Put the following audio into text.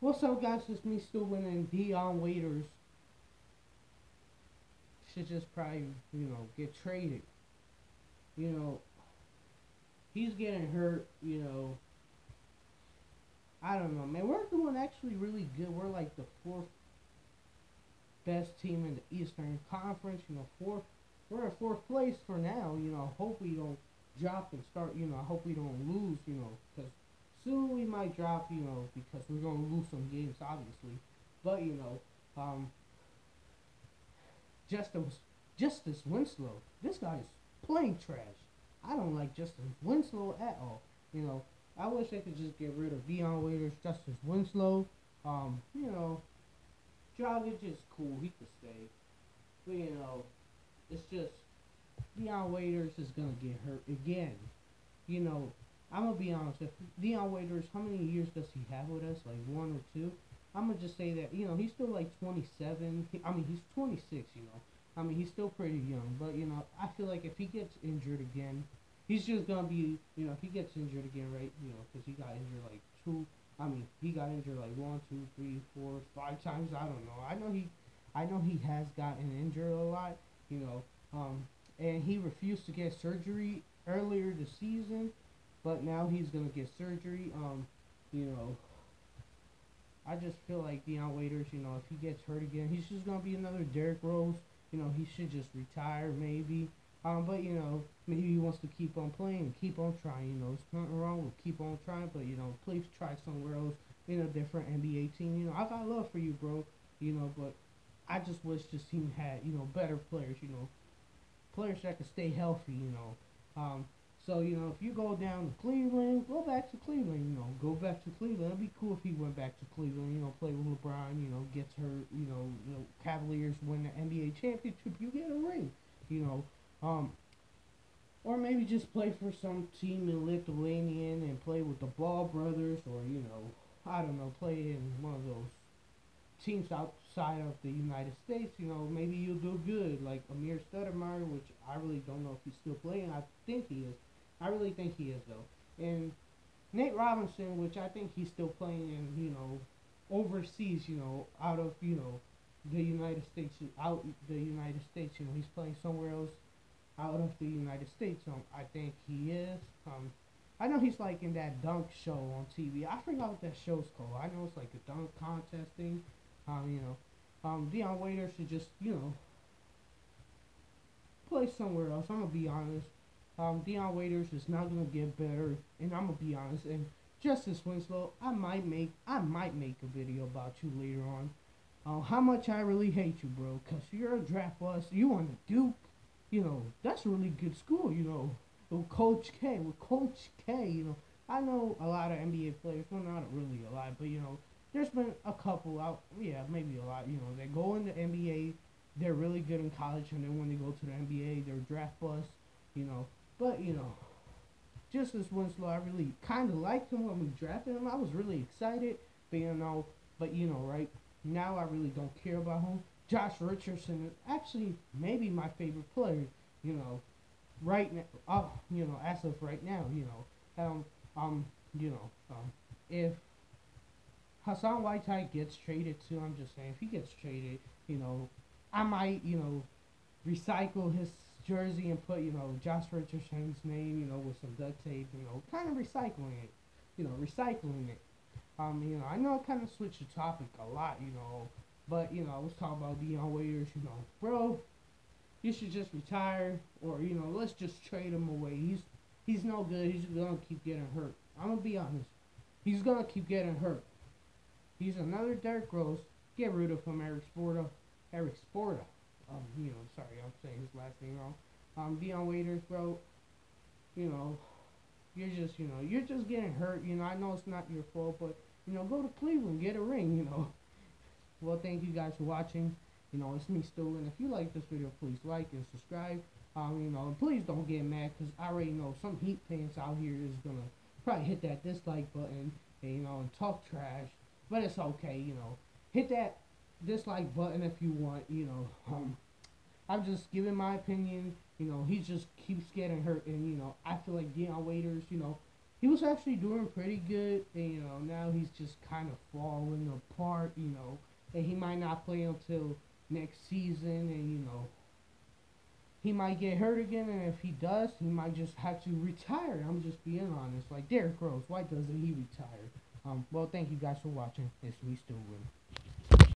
What's up, guys? It's me, still winning. Dion Waiters should just probably, you know, get traded. You know, he's getting hurt. You know, I don't know, man. We're doing actually really good. We're like the fourth best team in the Eastern Conference. You know, fourth. We're at fourth place for now. You know, hope we don't drop and start. You know, I hope we don't lose. You know, because soon we might drop. You know, because we're gonna lose some games, obviously. But you know, um, Justise Justise Winslow. This guy is playing trash. I don't like Justise Winslow at all. You know, I wish they could just get rid of Dion Waiters, Justice Winslow. Um, you know, Dragic is cool. He could stay. But, you know, it's just Dion Waiters is going to get hurt again. You know, I'm to be honest. If Waiters, how many years does he have with us? Like one or two? I'm to just say that, you know, he's still like 27. I mean, he's 26, you know. I mean, he's still pretty young. But, you know, I feel like if he gets injured again, he's just gonna be, you know, if he gets injured again, right? You know, because he got injured like two. I mean, he got injured like one, two, three, four, five times. I don't know. I know he, I know he has gotten injured a lot. You know, um, and he refused to get surgery earlier this season, but now he's gonna get surgery. Um, you know, I just feel like Dion Waiters. You know, if he gets hurt again, he's just gonna be another Derrick Rose. You know, he should just retire maybe. Um, but you know, maybe he wants to keep on playing, keep on trying. You know, there's nothing wrong with keep on trying, but you know, please try somewhere else in a different NBA team. You know, I got love for you, bro. You know, but I just wish this team had you know better players. You know, players that can stay healthy. You know, um, so you know, if you go down to Cleveland, go back to Cleveland. You know, go back to Cleveland. It'd be cool if he went back to Cleveland. You know, play with LeBron. You know, gets hurt. You know, you know Cavaliers win the NBA championship. You get a ring. You know. Um, or maybe just play for some team in Lithuania and play with the Ball brothers, or you know, I don't know, play in one of those teams outside of the United States. You know, maybe you'll do good, like Amir Stoudemire, which I really don't know if he's still playing. I think he is. I really think he is though. And Nate Robinson, which I think he's still playing in, you know, overseas. You know, out of you know the United States, out the United States. You know, he's playing somewhere else out of the United States. Um, I think he is. Um, I know he's like in that dunk show on TV. I forgot what that show's called. I know it's like a dunk contest thing. Um, you know, um, Dion Waiters should just, you know, play somewhere else. I'm gonna be honest. Um, Dion Waiters is not gonna get better, and I'm gonna be honest. And Justise Winslow, I might make, I might make a video about you later on. Uh, how much I really hate you, bro, cause you're a draft bust. You on the Duke you know, that's a really good school, you know, with Coach K, with Coach K, you know. I know a lot of NBA players, well, not really a lot, but, you know, there's been a couple out, yeah, maybe a lot, you know, they go in the NBA, they're really good in college, and then when they go to the NBA, they're draft bust, you know. But, you know, Justise Winslow, I really kind of liked him when we drafted him. I was really excited, but, you know, but, you know, right, now I really don't care about him. Josh Richardson is actually maybe my favorite player. You know, right now, uh, you know, as of right now, you know, um, um, you know, um, if Hassan Whiteside gets traded too, I'm just saying, if he gets traded, you know, I might, you know, recycle his jersey and put, you know, Josh Richardson's name, you know, with some duct tape, you know, kind of recycling it, you know, recycling it. Um, you know, I know I kind of switched the topic a lot, you know, but, you know, I was talking about Dion Waiters, you know, bro, you should just retire or, you know, let's just trade him away. He's he's no good. He's gonna keep getting hurt. I'm gonna be honest. He's gonna keep getting hurt. He's another Derrick Rose. Get rid of him, Erik Spoelstra. Erik Spoelstra. Um, you know, sorry, I'm saying his last name wrong. Um, Dion Waiters, bro. You know, you're just, you know, you're just getting hurt. You know, I know it's not your fault, but you know, go to Cleveland, get a ring. You know, well, thank you guys for watching. You know, it's me, Stolen. If you like this video, please like and subscribe. Um, you know, please don't get mad because I already know some heat pants out here is gonna probably hit that dislike button and you know and talk trash. But it's okay, you know. Hit that dislike button if you want. You know, um, I'm just giving my opinion. You know, he just keeps getting hurt, and you know, I feel like Dion Waiters. You know, he was actually doing pretty good, and you know now he's just kind of falling apart. You know, and he might not play until next season, and you know he might get hurt again, and if he does, he might just have to retire. I'm just being honest. Like Derrick Rose, why doesn't he retire? Um, well, thank you guys for watching. It's we still win.